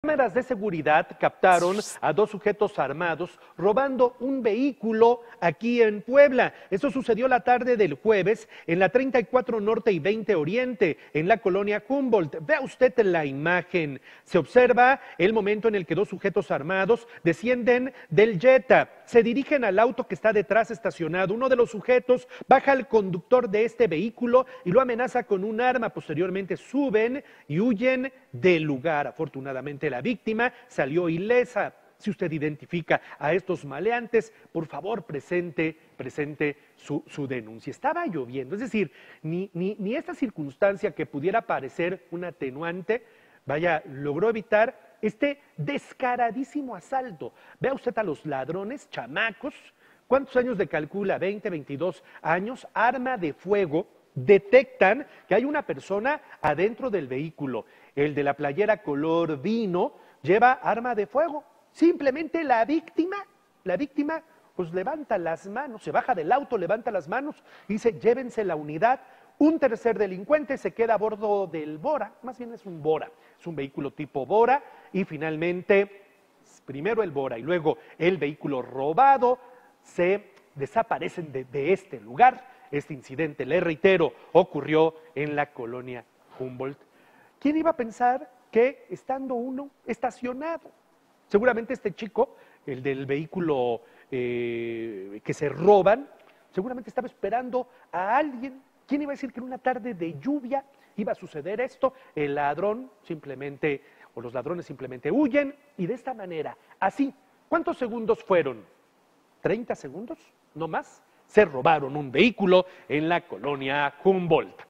Cámaras de seguridad captaron a dos sujetos armados robando un vehículo aquí en Puebla. Eso sucedió la tarde del jueves en la 34 Norte y 20 Oriente, en la colonia Humboldt. Vea usted la imagen. Se observa el momento en el que dos sujetos armados descienden del Jetta. Se dirigen al auto que está detrás estacionado. Uno de los sujetos baja al conductor de este vehículo y lo amenaza con un arma. Posteriormente suben y huyen del lugar. Afortunadamente la víctima salió ilesa. Si usted identifica a estos maleantes, por favor presente, presente su, denuncia. Estaba lloviendo, es decir, ni, ni, ni esta circunstancia que pudiera parecer un atenuante, vaya, logró evitar este descaradísimo asalto. Vea usted a los ladrones, chamacos, ¿cuántos años de calcula? 20, 22 años, arma de fuego, detectan que hay una persona adentro del vehículo. El de la playera color vino lleva arma de fuego. Simplemente la víctima, la víctima pues levanta las manos, se baja del auto, levanta las manos y dice, llévense la unidad. Un tercer delincuente se queda a bordo del Bora, más bien es un Bora, es un vehículo tipo Bora y finalmente primero el Bora y luego el vehículo robado se desaparecen de, de este lugar este incidente, le reitero, ocurrió en la colonia Humboldt. ¿Quién iba a pensar que estando uno estacionado, seguramente este chico, el del vehículo eh, que se roban, seguramente estaba esperando a alguien. ¿Quién iba a decir que en una tarde de lluvia iba a suceder esto? El ladrón simplemente, o los ladrones simplemente huyen y de esta manera, así, ¿cuántos segundos fueron? ¿30 segundos? ¿No más? Se robaron un vehículo en la colonia Humboldt.